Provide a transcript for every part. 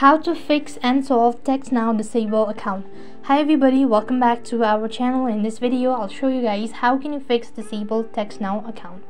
How to fix and solve TextNow disable account. Hi everybody, welcome back to our channel. In this video, I'll show you guys how can you fix disabled TextNow account.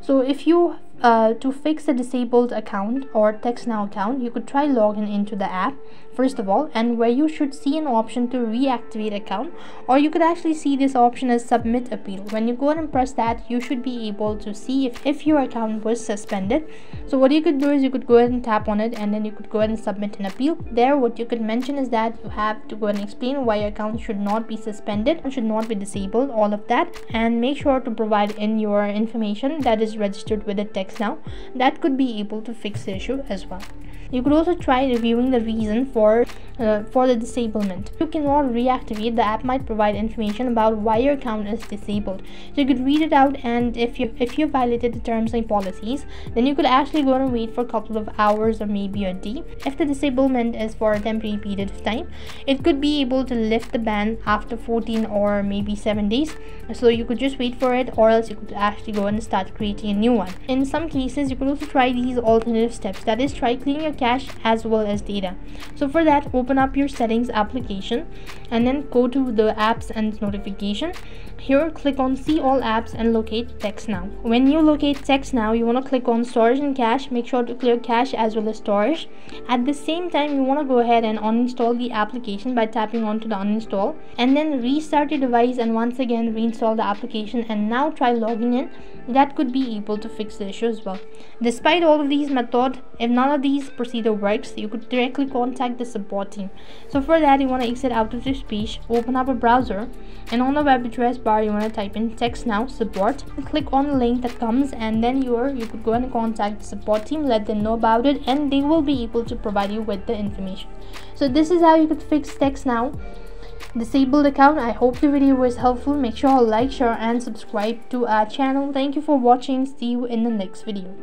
So if you uh, to fix a disabled account or TextNow account, you could try logging into the app first of all and where you should see an option to reactivate account or you could actually see this option as submit appeal. When you go and press that, you should be able to see if, if your account was suspended. So what you could do is you could go ahead and tap on it and then you could go ahead and submit an appeal. There what you could mention is that you have to go and explain why your account should not be suspended and should not be disabled, all of that and make sure to provide in your information that is registered with the text now that could be able to fix the issue as well. You could also try reviewing the reason for uh, for the disablement. If you cannot reactivate, the app might provide information about why your account is disabled. So you could read it out and if you if you violated the terms and policies, then you could actually go and wait for a couple of hours or maybe a day. If the disablement is for a temporary period of time, it could be able to lift the ban after 14 or maybe 7 days. So you could just wait for it or else you could actually go and start creating a new one. In some cases, you could also try these alternative steps. That is try cleaning your cache as well as data so for that open up your settings application and then go to the apps and notification. Here click on see all apps and locate TextNow. When you locate TextNow you want to click on storage and cache. Make sure to clear cache as well as storage. At the same time you want to go ahead and uninstall the application by tapping onto the uninstall and then restart your device and once again reinstall the application and now try logging in. That could be able to fix the issue as well. Despite all of these methods if none of these procedure works you could directly contact the support team so for that you want to exit out of this page open up a browser and on the web address bar you want to type in TextNow support and click on the link that comes and then you are you could go and contact the support team let them know about it and they will be able to provide you with the information. So this is how you could fix TextNow disabled account i hope the video was helpful. Make sure like share and subscribe to our channel. Thank you for watching. See you in the next video